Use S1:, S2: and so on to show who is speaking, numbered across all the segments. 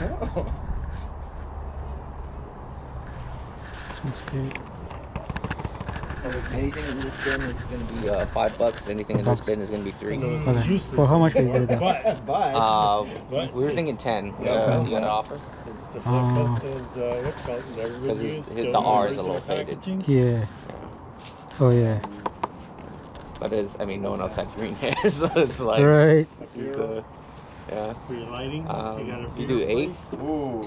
S1: Olympic.
S2: This one's good.
S1: Anything in this bin is going to be uh, five bucks. Anything in this
S2: Bucks.
S1: bin is going to be three.
S2: Okay. For how much is it?
S3: But, but
S1: Uh,
S3: What?
S1: we were thinking ten.
S3: Yeah.
S1: Uh, you got an offer?
S3: it's the
S2: Oh.
S3: blockbusters, uh, what's called, the
S1: Because
S3: reviews,
S1: it's- the R is a little faded.
S3: packaging.
S2: Yeah. Oh yeah.
S1: But it's, I mean, no one else had green hair, so it's like,
S2: Right.
S1: it's, uh, yeah.
S3: For your lighting,
S1: Um,
S3: you got a
S1: you do eight? Ooh.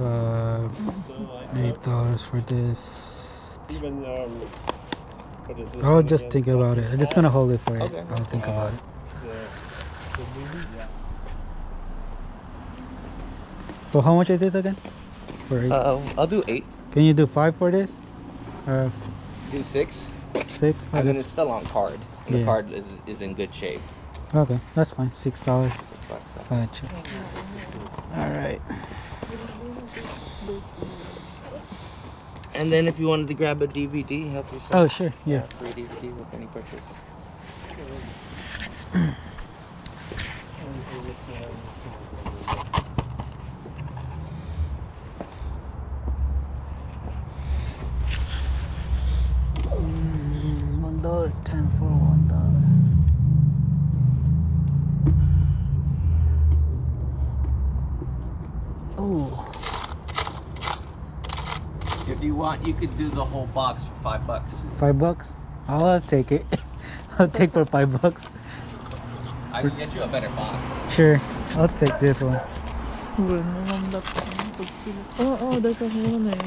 S2: Uh, eight dollars for this.
S3: Even um, what is this?
S2: I'll just think about it. I'm just gonna hold it for it.
S1: Okay.
S2: I'll think about it.
S3: The, the? Yeah.
S2: So how much is this again? For eight?
S1: Uh, I'll do eight.
S2: Can you do five for this? Or
S1: Do six.
S2: six?
S1: I
S2: I
S1: mean, it's still on card. The
S2: Yeah.
S1: card is, is in good shape.
S2: Okay, that's fine. Six dollars.
S1: Six bucks, so.
S2: Gotcha. All right.
S1: And then if you wanted to grab a DVD, help yourself.
S2: Oh sure. Yeah.
S1: Free DVD with any purchase.
S2: Oh,
S1: If you want, you could do the whole box for five bucks.
S2: five bucks. I'll take it. I'll take for five bucks.
S1: I can get you a better box.
S2: Sure. I'll take this one.
S4: Wala naman dapat ang pagpili. Oh, oh, there's a one eh.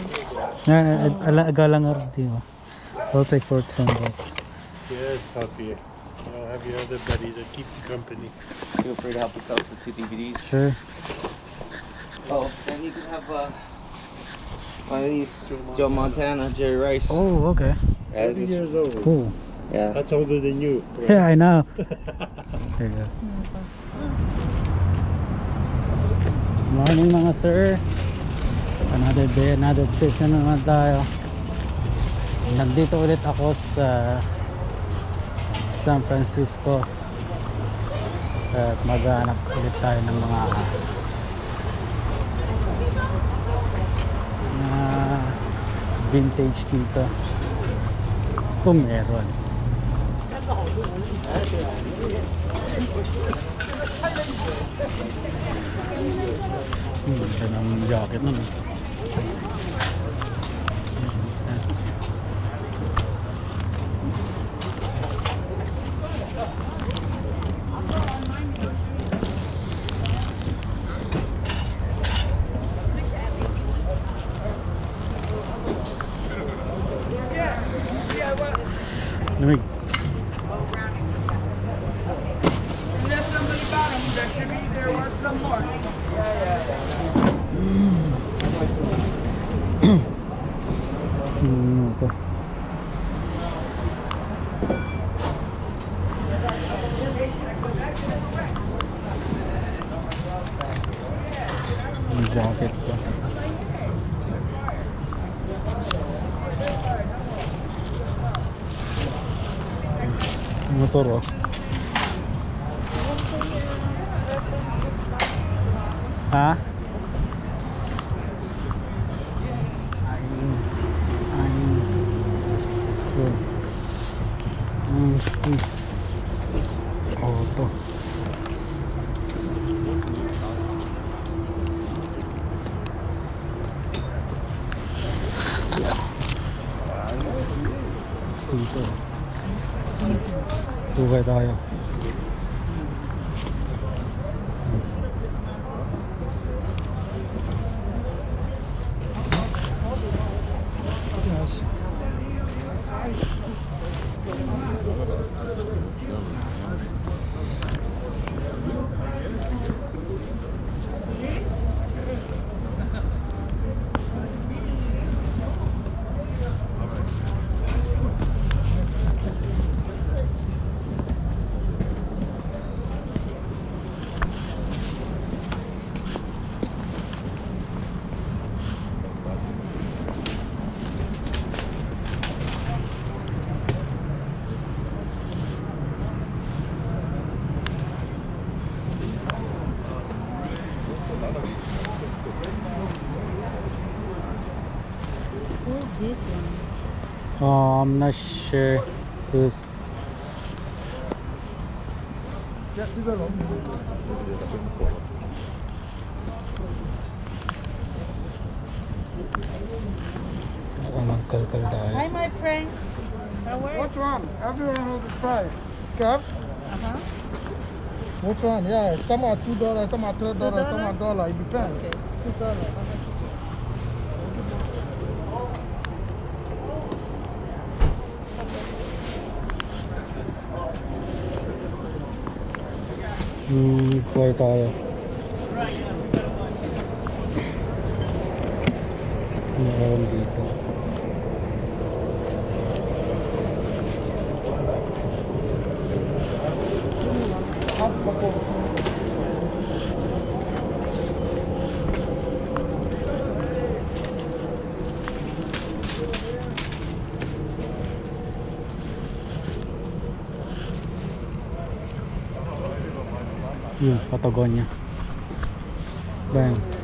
S2: Yeah, I, I, I got lang oh. I'll take for ten bucks.
S3: Yes, puppy. I'll have your other buddy to keep you company.
S1: Feel free to help yourself with two DVDs.
S2: Sure.
S1: Oh, then you can have uh, one of these Joe Montana, Jerry Rice.
S2: Oh, okay.
S1: Yeah, this
S3: years old.
S2: Cool.
S1: yeah.
S3: That's older than you.
S2: Yeah, I know. There you go. Morning mga sir. Another day, another trip na naman tayo. Nandito ulit ako sa San Francisco. At maghanap ulit tayo ng mga mga vintage dito. Kung meron. Hmm, ganda ng jacket nun. eh. Минута. Jacket. Моторок. Auto. Dito. Tukay tayo. Yes. Oh, I'm not sure who's. Para magkalkal tayo.
S4: Hi, my friend. How are you?
S5: Which one? Everyone knows the price. Caps?
S4: Uh-huh.
S5: Which one? Yeah, some are two dollars, some are three dollars, some are dollar. It depends.
S4: Okay, two dollars.
S2: Hmm, kuhay tayo. Meron dito. Yun, Patagonia. Bang.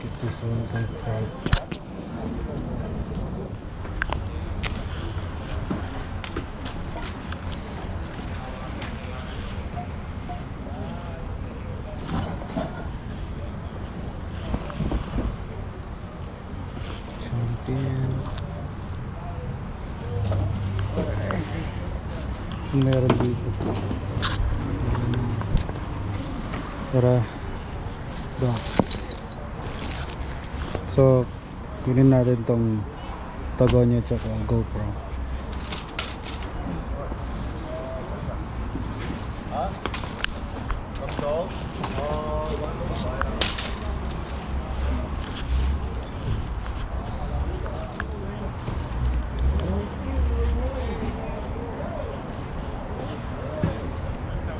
S2: It this one dito. Um, Tara. Box. So, kunin natin tong Tagonya tsaka GoPro.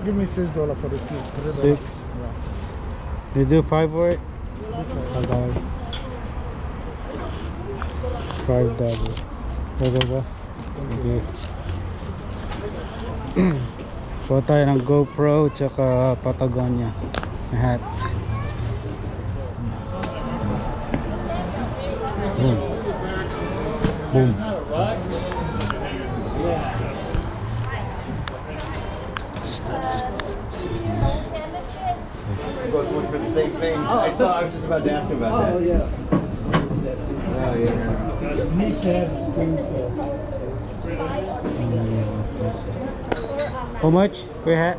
S5: Give me six dollars for the tea.
S2: Six.
S5: Yeah.
S2: You do five for it? Five dollars. Five dollars. Okay, boss. Okay. Kuha tayo ng GoPro tsaka Patagonia hat. Boom. Boom.
S1: both look for the same things. I saw. I was just about to ask him about that.
S5: Oh, yeah.
S1: Oh yeah.
S2: How much for your hat?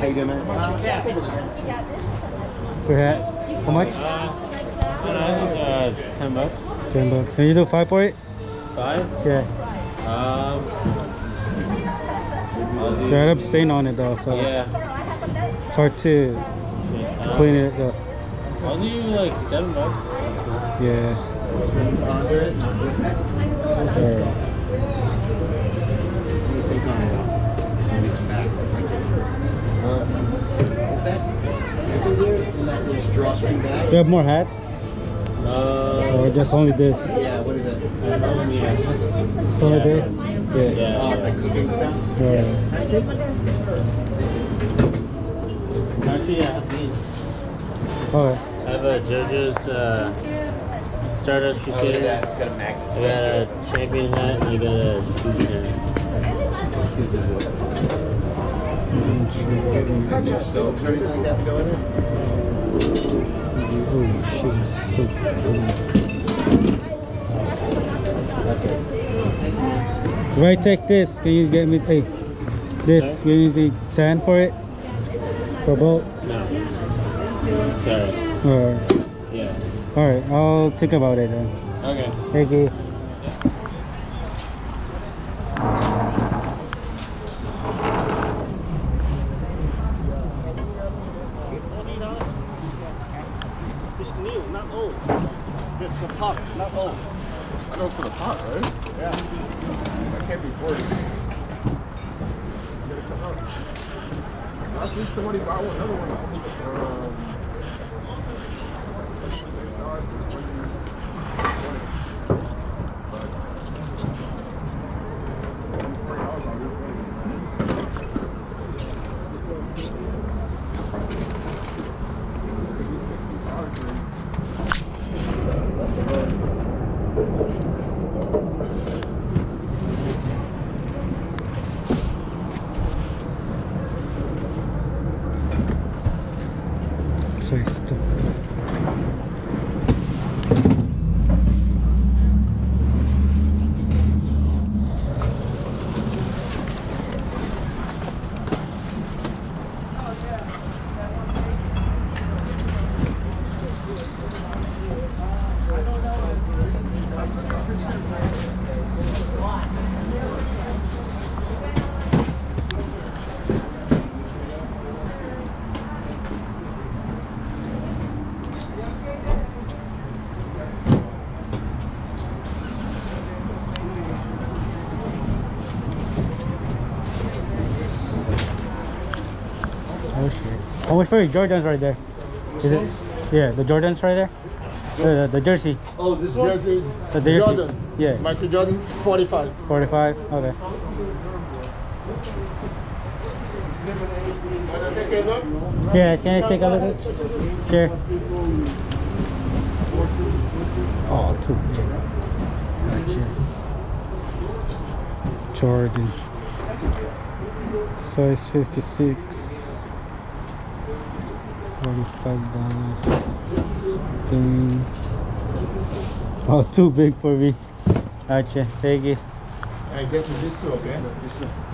S1: How you doing, man? Uh, take a look at it.
S2: For hat? How much?
S6: Uh, ten bucks.
S2: Ten bucks. Can you do five for it?
S6: Five.
S2: Yeah.
S6: Um. I'll do.
S2: They stain on it though, so
S6: Yeah.
S2: It's hard to,
S6: yeah.
S2: to clean it up.
S6: I'll do like seven bucks.
S2: Yeah.
S1: Ponder it.
S2: Alright.
S1: Let me think on it. I'll reach back. Is that everywhere in that little drawstring
S2: Do you have more hats?
S6: Uh,
S2: Or just only this?
S1: Yeah. What is it?
S6: Know, yeah.
S2: Just only
S6: Yeah.
S2: this? Yeah.
S6: Yeah.
S1: It's like cooking stuff.
S2: Alright.
S6: Actually, I have these.
S2: Okay.
S6: I have a JoJo's uh, Stardust
S1: Oh,
S6: Crusader.
S1: yeah. It's got a magnet.
S6: I got a champion hat and I got a Fuji hat.
S1: Any stoves or anything like that to go in it?
S2: Oh shit, so clean.
S7: Okay.
S2: If I take this, can you get me hey, this?
S6: Huh?
S2: Can you give me ten for it? For both?
S6: No. Sorry.
S2: Or
S6: Yeah.
S2: all right, I'll think about it then.
S6: Okay.
S2: Thank you.
S5: It's new, not old. It's the pot, not old.
S7: I know it's for the pot, right?
S5: Yeah.
S7: That can't be 40. I see somebody buy one, another one. Um,
S2: So it's the oh shit. Oh, it's for Jordan's right there. Is it? Yeah, the Jordan's right there. The, the, the jersey.
S5: Oh, this one?
S7: Jersey,
S2: The jersey.
S7: Jordan.
S2: Yeah,
S7: Michael Jordan, 45.
S2: 45. Okay.
S7: Wanna take a look?
S2: Yeah, can I take a look at? Sure. Oh, too big. Gotcha. Jordan. Size 56. Forty-five dollars. Thing. Oh, too big for me. Gotcha. Thank you.
S7: I guess this too, okay?